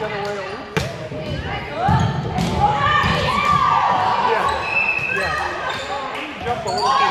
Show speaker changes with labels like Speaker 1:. Speaker 1: Yeah. Yeah. Jump a little bit.